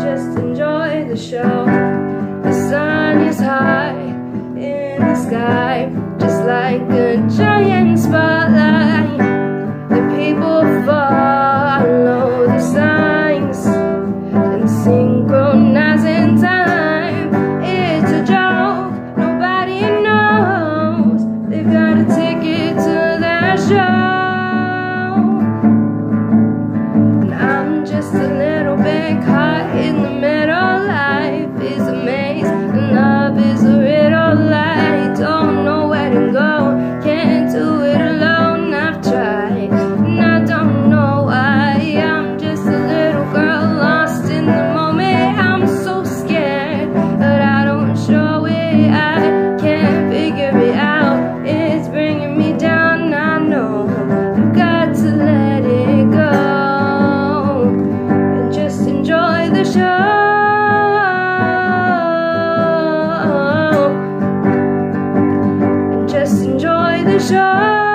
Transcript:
Just enjoy the show. The sun is high in the sky, just like a giant. show.